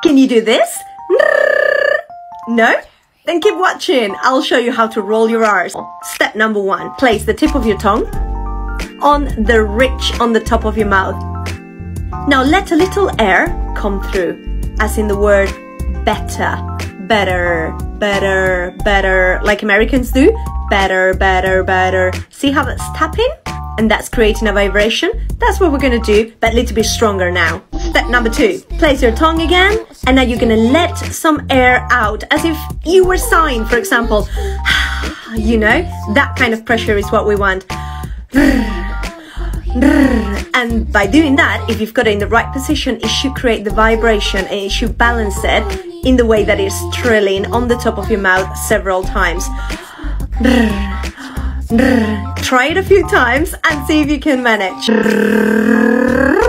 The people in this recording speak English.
Can you do this? No? Then keep watching. I'll show you how to roll your R's. Step number one. Place the tip of your tongue on the ridge on the top of your mouth. Now let a little air come through, as in the word better, better, better, better, like Americans do. Better, better, better. See how that's tapping? And that's creating a vibration. That's what we're gonna do, but a little bit stronger now. Step number two, place your tongue again, and now you're gonna let some air out, as if you were sighing, for example. You know, that kind of pressure is what we want. And by doing that, if you've got it in the right position, it should create the vibration and it should balance it in the way that it's trilling on the top of your mouth several times. Try it a few times and see if you can manage.